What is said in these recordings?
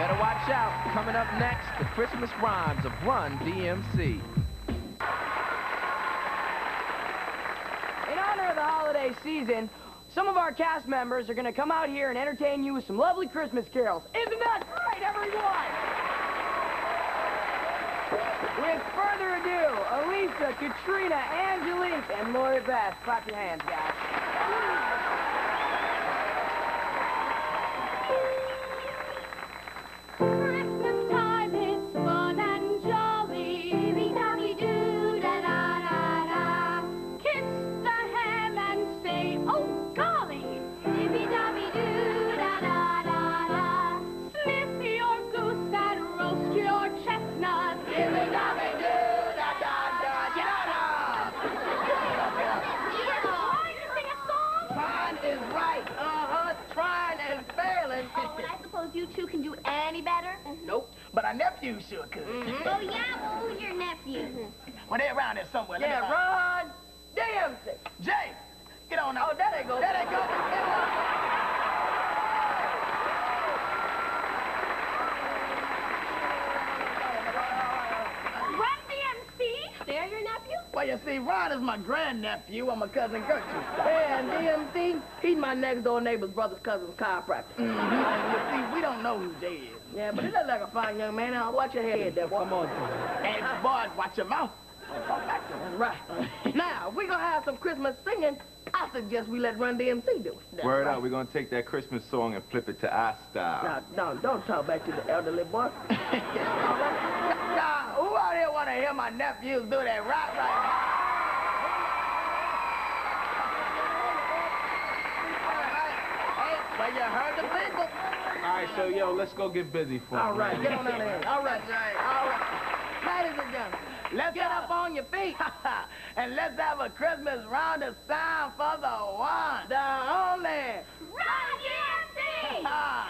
better watch out. Coming up next, the Christmas rhymes of Run DMC. In honor of the holiday season, some of our cast members are going to come out here and entertain you with some lovely Christmas carols. Isn't that right, everyone? With further ado, Elisa, Katrina, Angelique, and Lori Beth. Clap your hands, guys. But our nephew sure could. Mm-hmm. Oh, yeah? Well, who's your nephew? Mm-hmm. Well, they're around here somewhere. Let me Yeah, find- Ron DMC. Jay, get on now. Oh, there they go. There they go. Run DMC? They're your nephew? Well, you see, Ron is my grandnephew. I'm a cousin Gertrude. And DMC, he's my next door neighbor's brother's cousin's chiropractor. Mm-hmm. You see, we don't know who Jay is. Yeah, but he looks like a fine young man. Now, watch your head there, boy. Come on, Hey, boys, watch your mouth. Talk back to him. Right. now, if we're going to have some Christmas singing, I suggest we let Run DMC do it. Word out, we're gonna take that Christmas song and flip it to our style. Now, don't, don't talk back to the elderly boy. Now, who out here want to hear my nephews do that rock right now? Hey, well, you heard the people. All right, so yo, let's go get busy for All it, right, man. get on out of here. All right, all right. Ladies and gentlemen, Let's get up on your feet. and let's have a Christmas round of sound for the one, The only. Run DMC!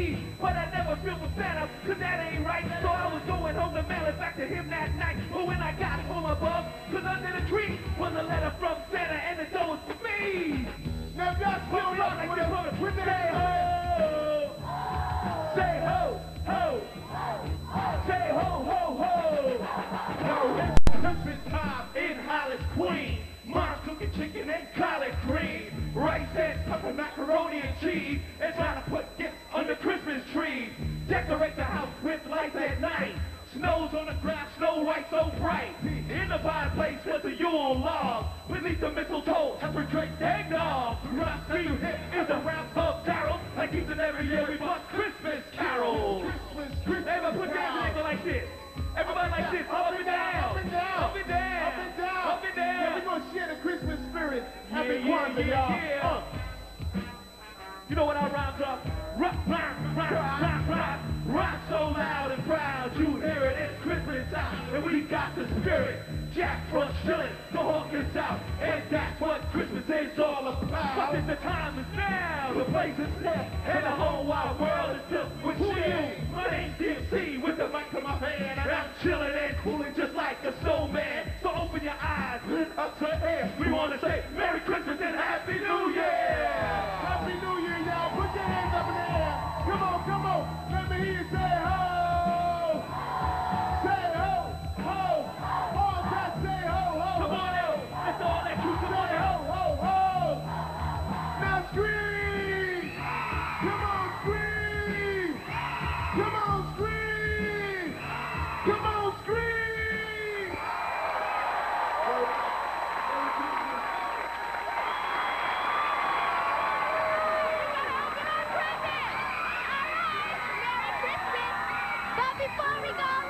call E. But I never feel for Santa, cause that ain't right. So I was going home to mail it back to him that night. But when I got home above, cause under the tree was a letter from Rock street is a rap pub carol. Like each and every year we bust Christmas carols. Christmas, Christmas. Everybody put hands together like this. Everybody like this, up and down. Up and down. Up and down. Up and down. Up and down. Yeah, we're gonna share the Christmas spirit. Happy Yeah, Kwanzaa, yeah, y'all. yeah. Uh. You know what our rhymes are? Rock, rock, rock, rock, rock, rock so loud and proud. You hear it, it's Christmas time, and we got the spirit. Jack Frost chillin', Cause it's the time is now, the place is set, and the whole wide world is just with Who you. My name's DMC with the mic to my hand, and I'm chilling and cooling just like a snowman. So open your eyes, up to the air, we wanna say Come on, scream! Before we go,